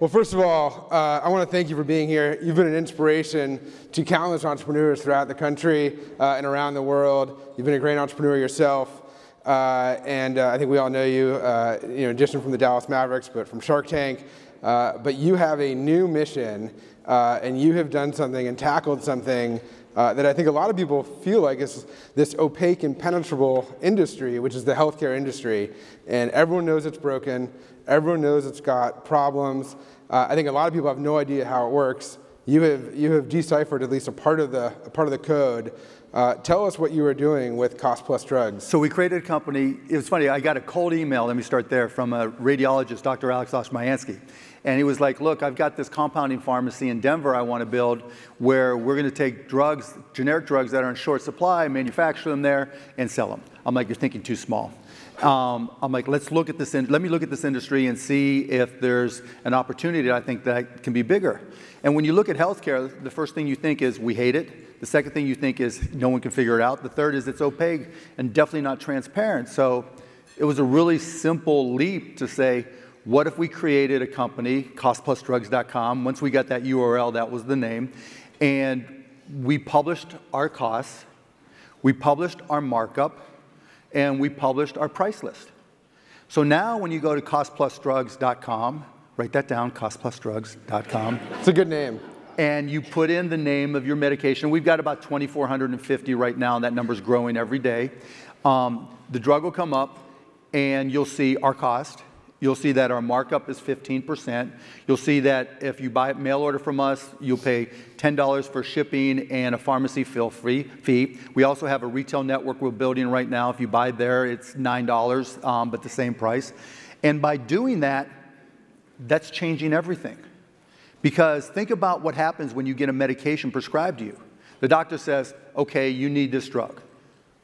Well, first of all, uh, I want to thank you for being here. You've been an inspiration to countless entrepreneurs throughout the country uh, and around the world. You've been a great entrepreneur yourself. Uh, and uh, I think we all know you, uh, you know, just from the Dallas Mavericks, but from Shark Tank. Uh, but you have a new mission, and you have done something and tackled something uh, that I think a lot of people feel like is this opaque, impenetrable industry, which is the healthcare industry. And everyone knows it's broken. Everyone knows it's got problems. Uh, I think a lot of people have no idea how it works. You have, you have deciphered at least a part of the, part of the code. Uh, tell us what you were doing with Cost Plus Drugs. So we created a company. It was funny. I got a cold email. Let me start there from a radiologist, Dr. Alex Oshmyansky. And he was like, look, I've got this compounding pharmacy in Denver I want to build where we're going to take drugs, generic drugs that are in short supply, manufacture them there, and sell them. I'm like, you're thinking too small. Um, I'm like, let's look at this, in, let me look at this industry and see if there's an opportunity I think that can be bigger. And when you look at healthcare, the first thing you think is we hate it. The second thing you think is no one can figure it out. The third is it's opaque and definitely not transparent. So it was a really simple leap to say, what if we created a company, costplusdrugs.com? Once we got that URL, that was the name. And we published our costs, we published our markup, and we published our price list. So now when you go to costplusdrugs.com, write that down, costplusdrugs.com. It's a good name. And you put in the name of your medication. We've got about 2,450 right now, and that number's growing every day. Um, the drug will come up, and you'll see our cost You'll see that our markup is 15%. You'll see that if you buy a mail order from us, you'll pay $10 for shipping and a pharmacy fill free fee. We also have a retail network we're building right now. If you buy there, it's $9, um, but the same price. And by doing that, that's changing everything. Because think about what happens when you get a medication prescribed to you. The doctor says, okay, you need this drug.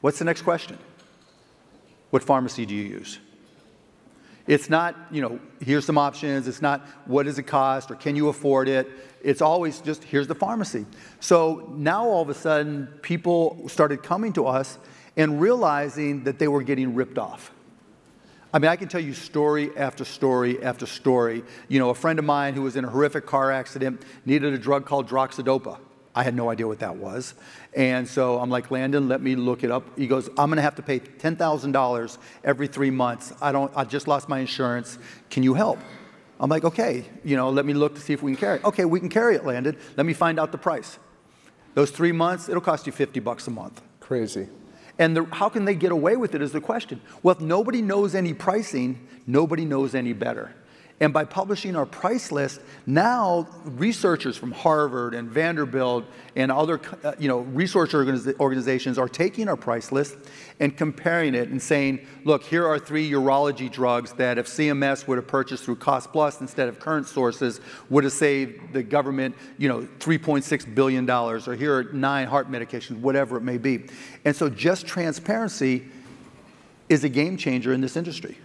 What's the next question? What pharmacy do you use? It's not, you know, here's some options. It's not what does it cost or can you afford it. It's always just here's the pharmacy. So now all of a sudden, people started coming to us and realizing that they were getting ripped off. I mean, I can tell you story after story after story. You know, a friend of mine who was in a horrific car accident needed a drug called droxidopa. I had no idea what that was. And so I'm like, Landon, let me look it up. He goes, I'm going to have to pay $10,000 every three months. I don't, I just lost my insurance. Can you help? I'm like, okay, you know, let me look to see if we can carry it. Okay, we can carry it, Landon. Let me find out the price. Those three months, it'll cost you 50 bucks a month. Crazy. And the, how can they get away with it is the question. Well, if nobody knows any pricing, nobody knows any better. And by publishing our price list, now researchers from Harvard and Vanderbilt and other uh, you know, research organizations are taking our price list and comparing it and saying, look, here are three urology drugs that if CMS would have purchased through Cost Plus instead of current sources, would have saved the government you know, $3.6 billion, or here are nine heart medications, whatever it may be. And so just transparency is a game changer in this industry.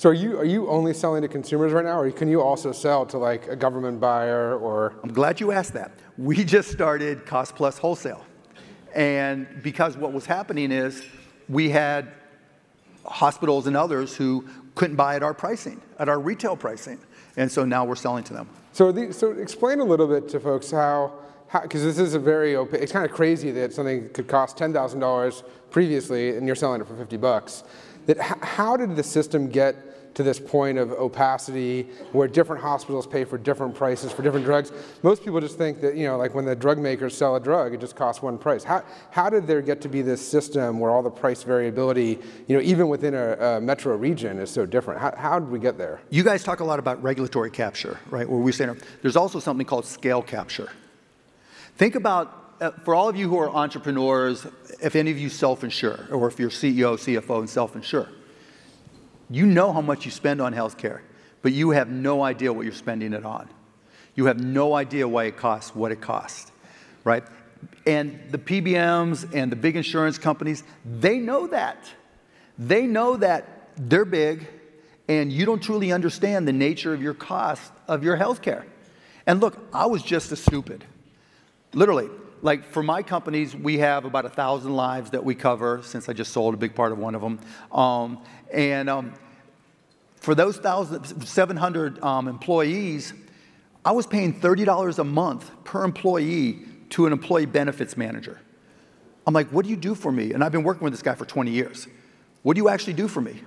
So are you, are you only selling to consumers right now, or can you also sell to like a government buyer or? I'm glad you asked that. We just started Cost Plus Wholesale. And because what was happening is we had hospitals and others who couldn't buy at our pricing, at our retail pricing. And so now we're selling to them. So, the, so explain a little bit to folks how, because this is a very open, it's kind of crazy that something could cost $10,000 previously and you're selling it for 50 bucks. That how did the system get to this point of opacity where different hospitals pay for different prices for different drugs. Most people just think that, you know, like when the drug makers sell a drug, it just costs one price. How, how did there get to be this system where all the price variability, you know, even within a, a metro region is so different? How, how did we get there? You guys talk a lot about regulatory capture, right? Where we say there's also something called scale capture. Think about Uh, for all of you who are entrepreneurs, if any of you self-insure, or if you're CEO, CFO, and self-insure, you know how much you spend on healthcare, but you have no idea what you're spending it on. You have no idea why it costs what it costs, right? And the PBMs and the big insurance companies, they know that. They know that they're big and you don't truly understand the nature of your cost of your healthcare. And look, I was just as stupid. Literally, like for my companies, we have about a thousand lives that we cover since I just sold a big part of one of them. Um, and um, for those 700 um, employees, I was paying $30 a month per employee to an employee benefits manager. I'm like, what do you do for me? And I've been working with this guy for 20 years. What do you actually do for me?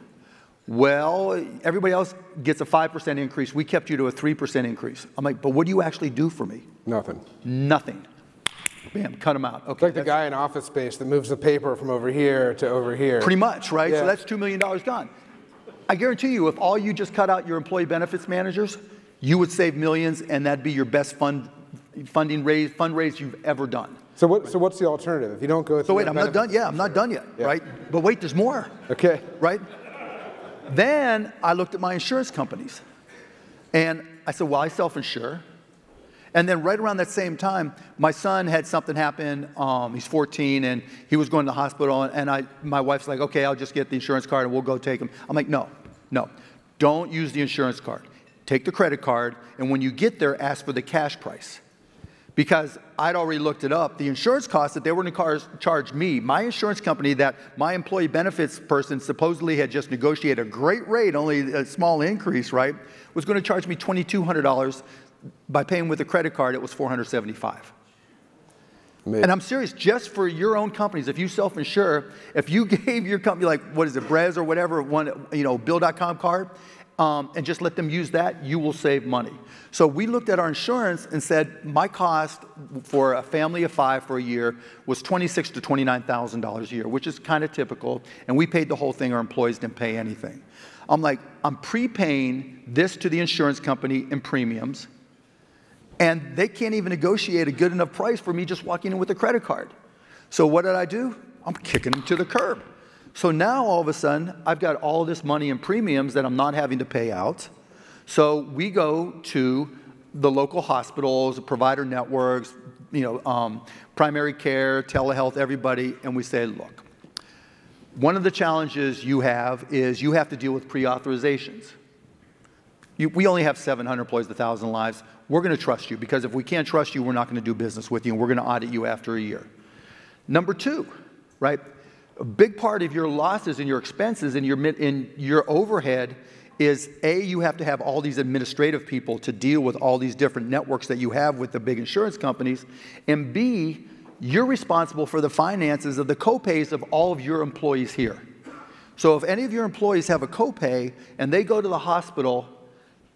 Well, everybody else gets a 5% increase. We kept you to a 3% increase. I'm like, but what do you actually do for me? Nothing. Nothing. Bam, cut them out. Okay. Like the guy in office space that moves the paper from over here to over here. Pretty much, right? Yeah. So that's $2 million gone. I guarantee you, if all you just cut out your employee benefits managers, you would save millions and that'd be your best fund, funding raise, fundraise you've ever done. So, what, so what's the alternative? If you don't go So wait, I'm not done. Yeah, I'm not done yet, yeah. right? But wait, there's more. Okay. Right? Then I looked at my insurance companies and I said, well, I self-insure. And then right around that same time, my son had something happen. Um, he's 14 and he was going to the hospital. And I, my wife's like, okay, I'll just get the insurance card and we'll go take him. I'm like, no, no, don't use the insurance card. Take the credit card. And when you get there, ask for the cash price because I'd already looked it up. The insurance costs that they were going to charge me, my insurance company that my employee benefits person supposedly had just negotiated a great rate, only a small increase, right, was going to charge me $2,200. By paying with a credit card, it was 475 and I'm serious, just for your own companies, if you self-insure, if you gave your company like, what is it, Brex or whatever, one, you know, Bill.com card, um, and just let them use that, you will save money. So we looked at our insurance and said my cost for a family of five for a year was twenty-six to twenty-nine thousand dollars a year, which is kind of typical. And we paid the whole thing. Our employees didn't pay anything. I'm like, I'm prepaying this to the insurance company in premiums, and they can't even negotiate a good enough price for me just walking in with a credit card. So what did I do? I'm kicking them to the curb. So now all of a sudden, I've got all this money in premiums that I'm not having to pay out. So we go to the local hospitals, provider networks, you know, um, primary care, telehealth, everybody, and we say, look, one of the challenges you have is you have to deal with pre-authorizations. We only have 700 employees, 1,000 lives. We're going to trust you because if we can't trust you, we're not going to do business with you and we're going to audit you after a year. Number two, right? A big part of your losses and your expenses and your, in your overhead is A, you have to have all these administrative people to deal with all these different networks that you have with the big insurance companies. And B, you're responsible for the finances of the copays of all of your employees here. So if any of your employees have a copay and they go to the hospital,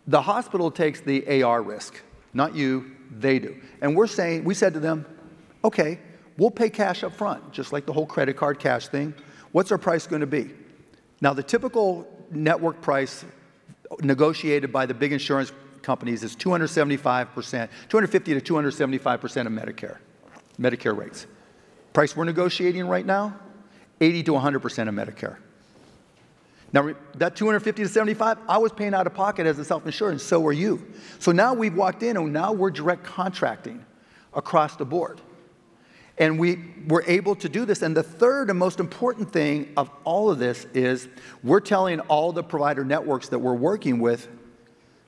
the hospital takes the AR risk, not you, they do. And we're saying, we said to them, okay, We'll pay cash up front, just like the whole credit card cash thing. What's our price going to be? Now, the typical network price negotiated by the big insurance companies is 275%, 250 to 275% of Medicare, Medicare rates. Price we're negotiating right now, 80 to 100% of Medicare. Now, that 250 to 75, I was paying out of pocket as a self-insured, and so are you. So now we've walked in, and now we're direct contracting across the board. And we were able to do this. And the third and most important thing of all of this is we're telling all the provider networks that we're working with,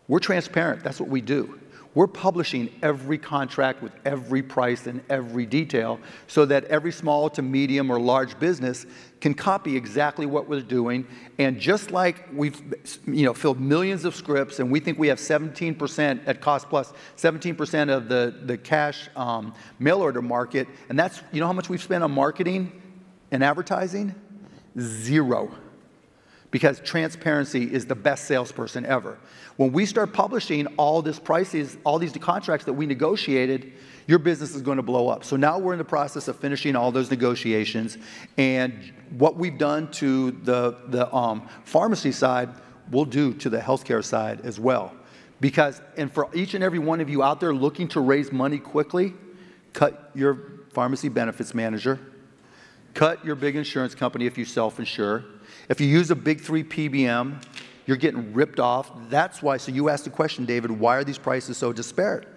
we're transparent. That's what we do. We're publishing every contract with every price and every detail so that every small to medium or large business can copy exactly what we're doing. And just like we've you know, filled millions of scripts and we think we have 17% at cost plus, 17% of the, the cash um, mail order market, and that's, you know how much we've spent on marketing and advertising? Zero because transparency is the best salesperson ever. When we start publishing all these prices, all these contracts that we negotiated, your business is going to blow up. So now we're in the process of finishing all those negotiations, and what we've done to the, the um, pharmacy side, we'll do to the healthcare side as well. Because, and for each and every one of you out there looking to raise money quickly, cut your pharmacy benefits manager, cut your big insurance company if you self-insure, if you use a big three PBM, you're getting ripped off. That's why, so you asked the question, David, why are these prices so disparate?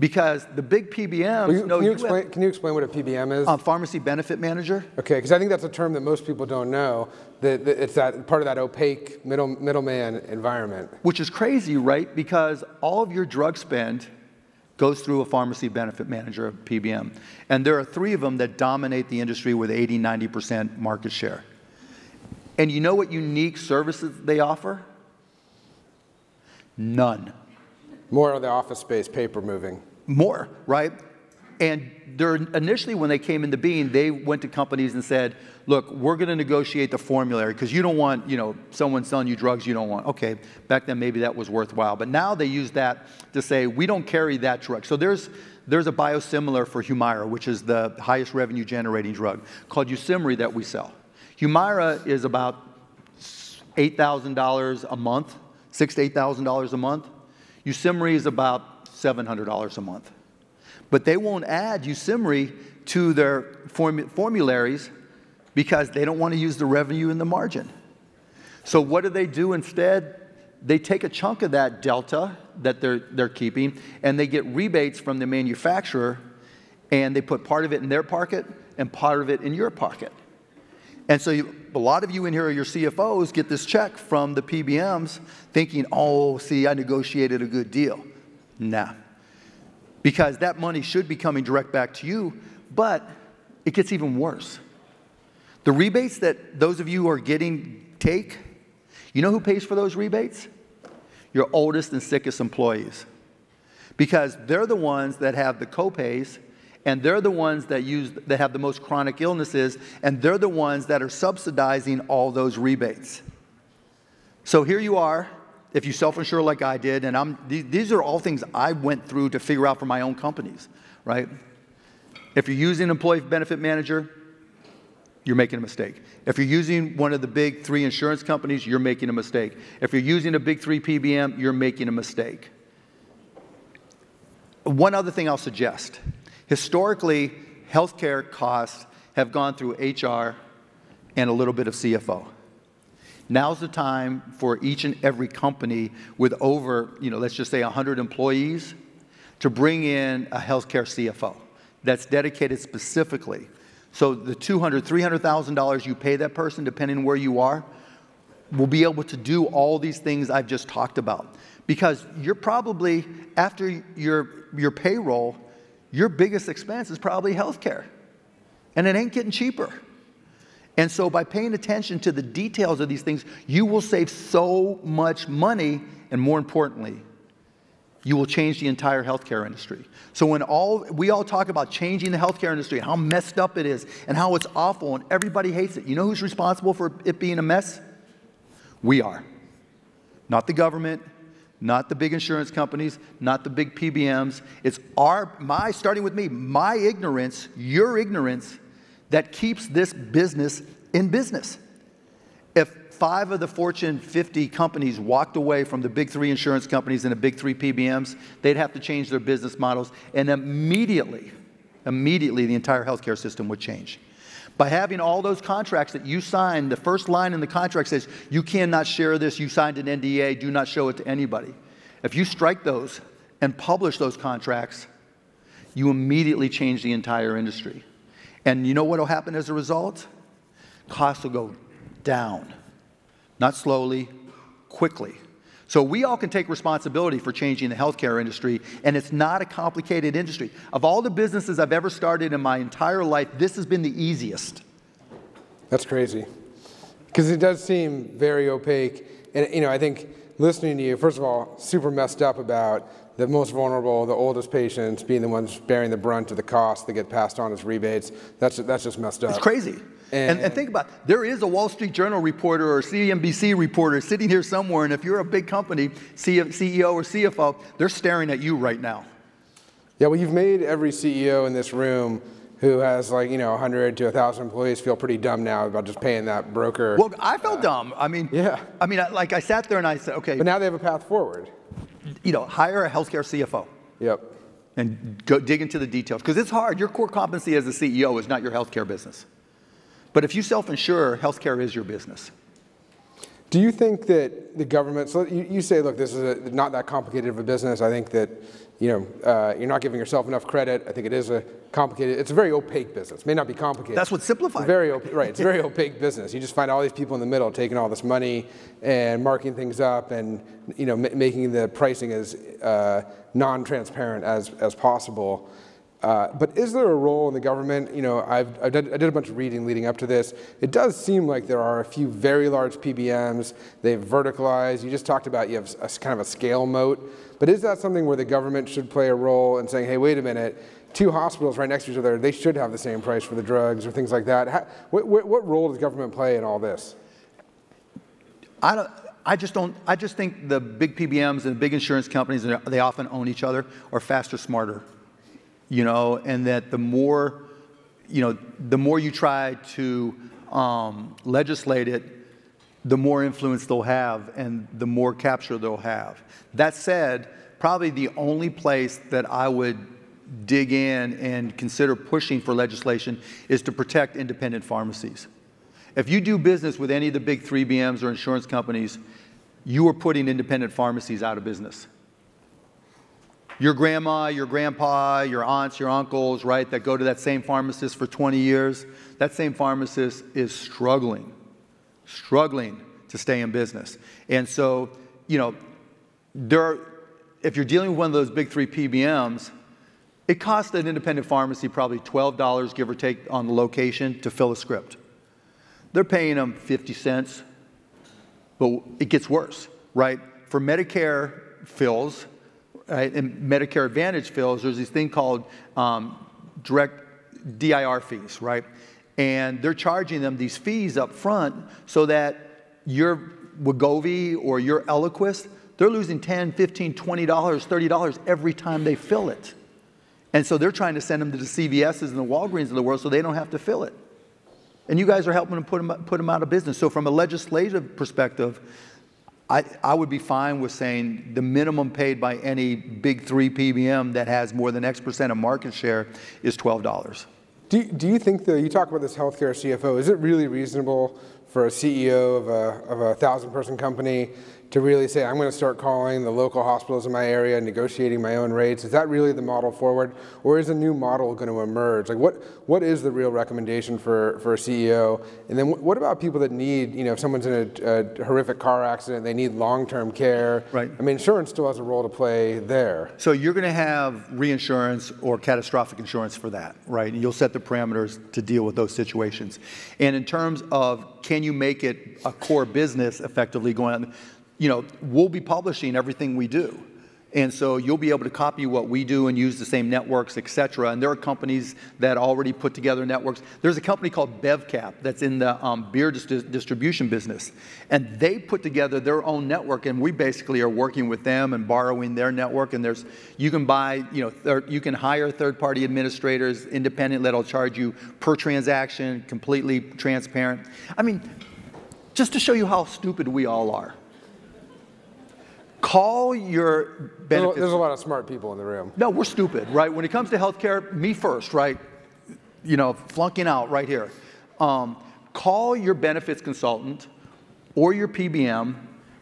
Because the big PBMs. You, can, you explain, have, can you explain what a PBM is? A pharmacy benefit manager. Okay, because I think that's a term that most people don't know. That, that it's that part of that opaque middle middleman environment. Which is crazy, right? Because all of your drug spend goes through a pharmacy benefit manager, a PBM. And there are three of them that dominate the industry with 80, 90% market share. And you know what unique services they offer? None. More of the office space, paper moving. More, right? And they're, initially, when they came into being, they went to companies and said, look, we're going to negotiate the formulary because you don't want, you know, someone selling you drugs you don't want. Okay, back then maybe that was worthwhile. But now they use that to say, we don't carry that drug. So there's, there's a biosimilar for Humira, which is the highest revenue generating drug, called Yusimry that we sell. Humira is about $8,000 a month, six to $8,000 a month. Yusimry is about $700 a month. But they won't add Yusimry to their form formularies because they don't want to use the revenue in the margin. So what do they do instead? They take a chunk of that delta that they're, they're keeping and they get rebates from the manufacturer and they put part of it in their pocket and part of it in your pocket. And so you, a lot of you in here your CFOs get this check from the PBMs thinking, oh, see, I negotiated a good deal. Nah because that money should be coming direct back to you, but it gets even worse. The rebates that those of you are getting take, you know who pays for those rebates? Your oldest and sickest employees. Because they're the ones that have the copays and they're the ones that use that have the most chronic illnesses and they're the ones that are subsidizing all those rebates. So here you are if you self-insure like I did, and I'm, these are all things I went through to figure out for my own companies, right? If you're using employee benefit manager, you're making a mistake. If you're using one of the big three insurance companies, you're making a mistake. If you're using a big three PBM, you're making a mistake. One other thing I'll suggest. Historically, healthcare costs have gone through HR and a little bit of CFO. Now's the time for each and every company with over, you know, let's just say 100 employees to bring in a healthcare CFO that's dedicated specifically. So the $200,000, $300,000 you pay that person, depending where you are, will be able to do all these things I've just talked about. Because you're probably, after your, your payroll, your biggest expense is probably healthcare. And it ain't getting cheaper. And so, by paying attention to the details of these things, you will save so much money, and more importantly, you will change the entire healthcare industry. So when all we all talk about changing the healthcare industry, how messed up it is, and how it's awful, and everybody hates it, you know who's responsible for it being a mess? We are. Not the government, not the big insurance companies, not the big PBMs. It's our my starting with me, my ignorance, your ignorance that keeps this business in business. If five of the Fortune 50 companies walked away from the big three insurance companies and the big three PBMs, they'd have to change their business models, and immediately, immediately the entire healthcare system would change. By having all those contracts that you signed, the first line in the contract says, you cannot share this, you signed an NDA, do not show it to anybody. If you strike those and publish those contracts, you immediately change the entire industry. And you know what will happen as a result? Costs will go down. Not slowly, quickly. So we all can take responsibility for changing the healthcare industry, and it's not a complicated industry. Of all the businesses I've ever started in my entire life, this has been the easiest. That's crazy. Because it does seem very opaque. And, you know, I think listening to you, first of all, super messed up about the most vulnerable, the oldest patients being the ones bearing the brunt of the cost that get passed on as rebates. That's, that's just messed up. It's crazy. And, and, and, think about it. there is a Wall Street Journal reporter or CNBC reporter sitting here somewhere, and if you're a big company, CEO or CFO, they're staring at you right now. Yeah, well, you've made every CEO in this room who has like, you know, 100 to 1,000 employees feel pretty dumb now about just paying that broker. Well, I felt uh, dumb. I mean, yeah. I mean, like I sat there and I said, okay. But now they have a path forward you know, hire a healthcare CFO. Yep. And go dig into the details because it's hard. Your core competency as a CEO is not your healthcare business. But if you self-insure, healthcare is your business. Do you think that the government, so you, you say, look, this is a, not that complicated of a business. I think that, you know, uh, you're not giving yourself enough credit. I think it is a complicated, it's a very opaque business. It may not be complicated. That's what simplified. Very opaque, right, it's a very opaque business. You just find all these people in the middle taking all this money and marking things up and, you know, making the pricing as uh, non-transparent as, as possible. Uh, but is there a role in the government? You know, I've, I, did, I did a bunch of reading leading up to this. It does seem like there are a few very large PBMs. They've verticalized. You just talked about you have a, kind of a scale moat. But is that something where the government should play a role in saying, hey, wait a minute, two hospitals right next to each other, they should have the same price for the drugs or things like that? How, what, what role does government play in all this? I don't. I just don't. I just think the big PBMs and the big insurance companies, they often own each other, are faster, smarter. You know, and that the more, you know, the more you try to um, legislate it, the more influence they'll have and the more capture they'll have. That said, probably the only place that I would dig in and consider pushing for legislation is to protect independent pharmacies. If you do business with any of the big 3BMs or insurance companies, you are putting independent pharmacies out of business. Your grandma, your grandpa, your aunts, your uncles, right, that go to that same pharmacist for 20 years, that same pharmacist is struggling, struggling to stay in business. And so, you know, there are, if you're dealing with one of those big three PBMs, it costs an independent pharmacy probably $12, give or take, on the location to fill a script. They're paying them 50 cents, but it gets worse, right? For Medicare fills, right, and Medicare Advantage fills, there's this thing called um, direct DIR fees, right? And they're charging them these fees up front so that your Wegovy or your Eliquis, they're losing 10, 15, 20 dollars, 30 dollars every time they fill it. And so they're trying to send them to the CVS's and the Walgreens of the world so they don't have to fill it. And you guys are helping them put them, put them out of business. So, from a legislative perspective, I, I would be fine with saying the minimum paid by any big three PBM that has more than X percent of market share is $12. Do, do you think, though, you talk about this healthcare CFO, is it really reasonable for a CEO of a, of a thousand person company to really say, I'm going to start calling the local hospitals in my area and negotiating my own rates? Is that really the model forward? Or is a new model going to emerge? Like, what, what is the real recommendation for, for a CEO? And then what about people that need, you know, if someone's in a, a horrific car accident, they need long term care? Right. I mean, insurance still has a role to play there. So you're going to have reinsurance or catastrophic insurance for that, right? And you'll set the parameters to deal with those situations. And in terms of can you make it a core business effectively going on? You know, we'll be publishing everything we do. And so you'll be able to copy what we do and use the same networks, et cetera. And there are companies that already put together networks. There's a company called BevCap that's in the um, beer dis distribution business. And they put together their own network, and we basically are working with them and borrowing their network. And there's, you can buy, you know, you can hire third-party administrators independent that'll charge you per transaction, completely transparent. I mean, just to show you how stupid we all are. Call your benefits. There's a lot of smart people in the room. No, we're stupid, right? When it comes to healthcare, me first, right? You know, flunking out right here. Um, call your benefits consultant or your PBM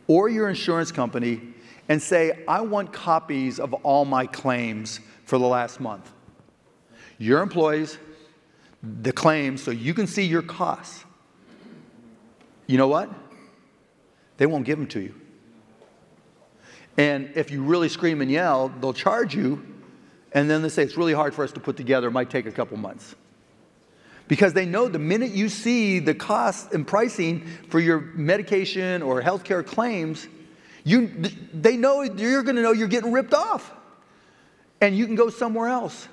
or your insurance company and say, I want copies of all my claims for the last month. Your employees, the claims, so you can see your costs. You know what? They won't give them to you. And if you really scream and yell, they'll charge you. And then they say, it's really hard for us to put together. It might take a couple months. Because they know the minute you see the cost and pricing for your medication or healthcare claims, you, they know you're going to know you're getting ripped off. And you can go somewhere else.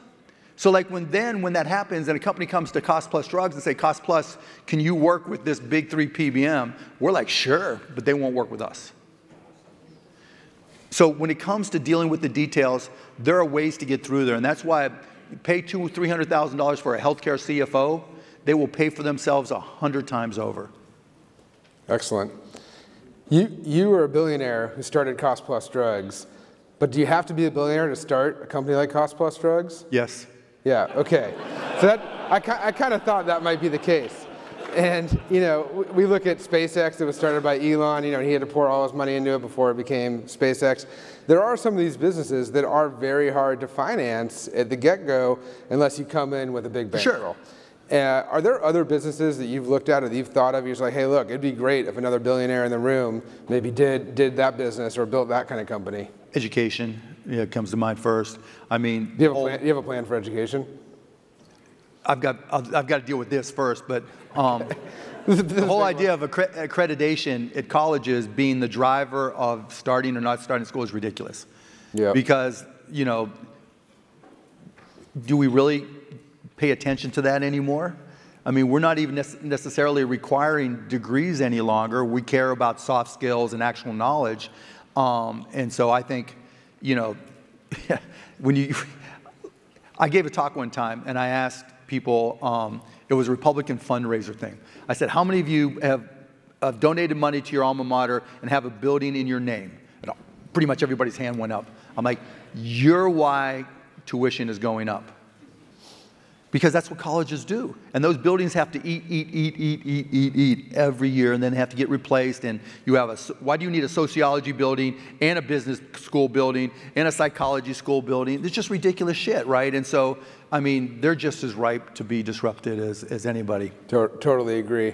So like when then when that happens and a company comes to Cost Plus Drugs and say, Cost Plus, can you work with this big three PBM? We're like, sure, but they won't work with us. So when it comes to dealing with the details, there are ways to get through there. And that's why pay two, $300,000 for a healthcare CFO, they will pay for themselves a hundred times over. Excellent. You, you were a billionaire who started Cost Plus Drugs, but do you have to be a billionaire to start a company like Cost Plus Drugs? Yes. Yeah, okay. So that, I, I kind of thought that might be the case. And, you know, we look at SpaceX, it was started by Elon, you know, and he had to pour all his money into it before it became SpaceX. There are some of these businesses that are very hard to finance at the get-go unless you come in with a big bankroll. Sure. Uh, are there other businesses that you've looked at or that you've thought of? You're like, hey, look, it'd be great if another billionaire in the room maybe did, did that business or built that kind of company. education yeah, comes to mind first. I mean, Do you have a plan, do you have a plan for education? I've got, I've, I've got to deal with this first, but um, the whole idea of accre- accreditation at colleges being the driver of starting or not starting school is ridiculous. Yeah. Because, you know, do we really pay attention to that anymore? I mean, we're not even nec- necessarily requiring degrees any longer. We care about soft skills and actual knowledge. Um, and so I think, you know, when you, I gave a talk one time and I asked people, um, it was a Republican fundraiser thing. I said, How many of you have, have donated money to your alma mater and have a building in your name? And pretty much everybody's hand went up. I'm like, You're why tuition is going up. Because that's what colleges do. And those buildings have to eat, eat, eat, eat, eat, eat, eat every year, and then have to get replaced. And you have a, why do you need a sociology building and a business school building and a psychology school building? It's just ridiculous shit, right? And so, I mean, they're just as ripe to be disrupted as, as anybody. To- totally agree.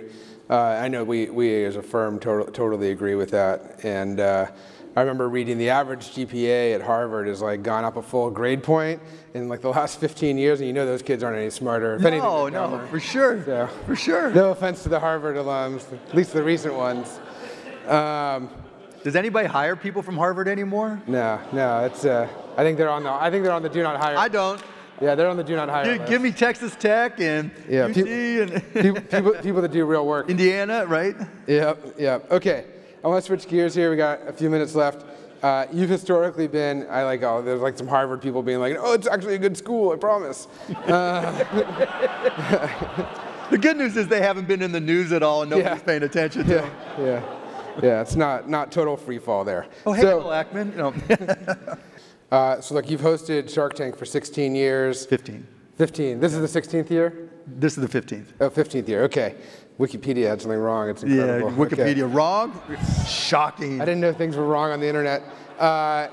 Uh, I know we, we as a firm to- totally agree with that. And uh, I remember reading the average GPA at Harvard has like gone up a full grade point in like the last 15 years, and you know those kids aren't any smarter. If No, they're no, dumber. for sure. So- For sure. No offense to the Harvard alums, at least the recent ones. Um, Does anybody hire people from Harvard anymore? no, no, it's. Uh, I think they're on the. I think they're on the do not hire. I don't. yeah, they're on the do not hire. Give, give me Texas Tech and Yeah, UT peop- and people, people, people that do real work. Indiana, right? Yep, yep. Okay, I want to switch gears here. We got a few minutes left. Uh, you've historically been, I like, oh, there's like some Harvard people being like, oh, it's actually a good school, I promise. The good news is they haven't been in the news at all and nobody's Yeah. paying attention to Yeah, them. yeah, yeah. It's not not total free fall there. Oh, hey, so, Bill Ackman. Know, uh, so look, you've hosted Shark Tank for 16 years. 15. 15. This is the 16th year. This is the 15th. Oh, 15th year. Okay. Wikipedia had something wrong. It's Yeah, incredible. Okay. Wikipedia wrong. Shocking. I didn't know things were wrong on the internet. Uh,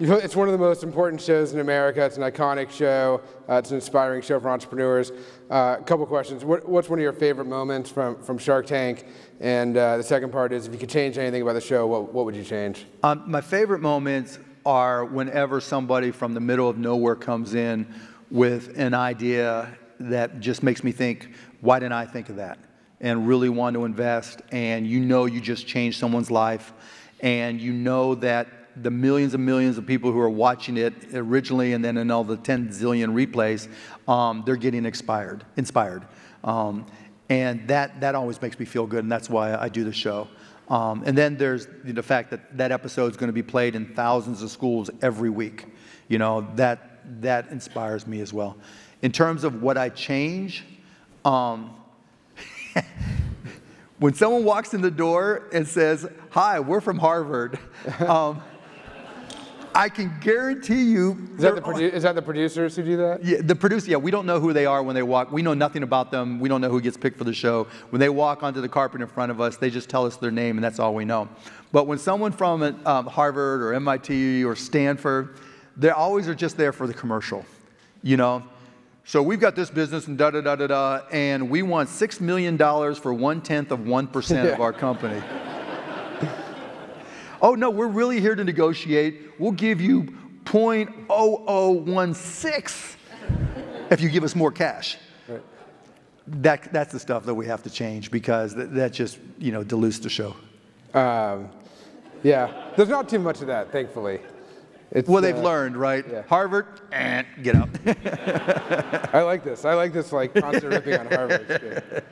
it's one of the most important shows in America. It's an iconic show. Uh, it's an inspiring show for entrepreneurs. Uh, a couple questions. What, what's one of your favorite moments from, from Shark Tank? And uh, the second part is, if you could change anything about the show, what, what would you change? Um, my favorite moments are whenever somebody from the middle of nowhere comes in with an idea that just makes me think, why didn't I think of that? And really want to invest, and you know you just changed someone's life, and you know that the millions and millions of people who are watching it originally and then in all the 10 zillion replays, um, they're getting inspired. inspired. Um, and that, that always makes me feel good, and that's why I do the show. Um, and then there's the fact that that episode is going to be played in thousands of schools every week. You know, that, that inspires me as well. In terms of what I change, um, when someone walks in the door and says, Hi, we're from Harvard, um, I can guarantee you. Is that, the produ- is that the producers who do that? Yeah, the producer, yeah, we don't know who they are when they walk. We know nothing about them. We don't know who gets picked for the show. When they walk onto the carpet in front of us, they just tell us their name, and that's all we know. But when someone from um, Harvard or MIT or Stanford, they always are just there for the commercial, you know? So we've got this business and da da da da da, and we want $6 million for one tenth of 1% of our company. Oh, no, we're really here to negotiate. We'll give you 0.0016 if you give us more cash. That, that's the stuff that we have to change because that, that just, you know, dilutes the show. Um, yeah, there's not too much of that, thankfully. It's, Well, they've uh, learned, right? yeah. Harvard, eh, get out. I like this. I like this like constant ripping on Harvard.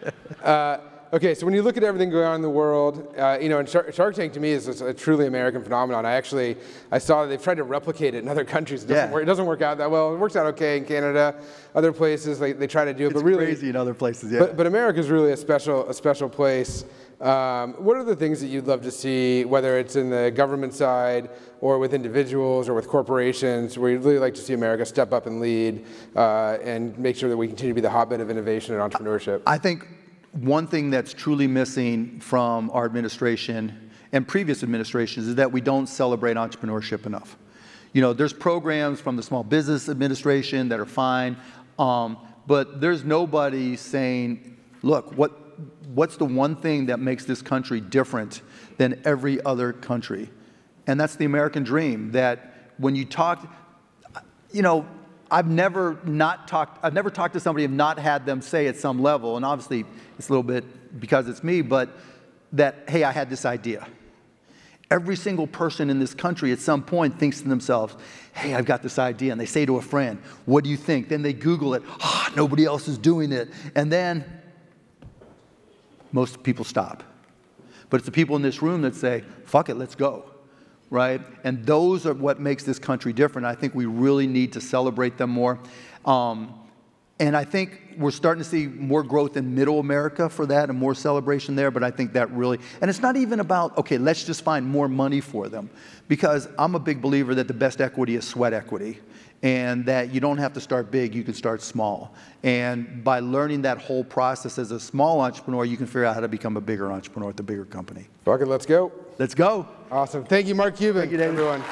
Uh, okay, so when you look at everything going on in the world, uh, you know, and Shark, Shark Tank to me is a, a truly American phenomenon. I actually I saw that they've tried to replicate it in other countries. It doesn't, Yeah. work, it doesn't work out that well. It works out okay in Canada, other places they, they try to do it, it's but really, crazy in other places, yeah. but, but America is really a special, a special place. Um, what are the things that you'd love to see, whether it's in the government side or with individuals or with corporations, where you'd really like to see America step up and lead uh, and make sure that we continue to be the hotbed of innovation and entrepreneurship? I think one thing that's truly missing from our administration and previous administrations is that we don't celebrate entrepreneurship enough. You know, there's programs from the Small Business Administration that are fine, um, but there's nobody saying, look, what, what's the one thing that makes this country different than every other country? And that's the American dream that when you talk, you know, I've never not talked, I've never talked to somebody and not had them say at some level, and obviously it's a little bit because it's me, but that, hey, I had this idea. Every single person in this country at some point thinks to themselves, hey, I've got this idea. And they say to a friend, what do you think? Then they Google it, ah, nobody else is doing it. And then most people stop. But it's the people in this room that say, fuck it, let's go. Right? And those are what makes this country different. I think we really need to celebrate them more. Um, and I think we're starting to see more growth in middle America for that and more celebration there. But I think that really, and it's not even about, okay, let's just find more money for them. Because I'm a big believer that the best equity is sweat equity and that you don't have to start big, you can start small. And by learning that whole process as a small entrepreneur, you can figure out how to become a bigger entrepreneur at a bigger company. Fuck it, let's go. Let's go. Awesome. Thank you, Mark Cuban. Thank you, David. everyone.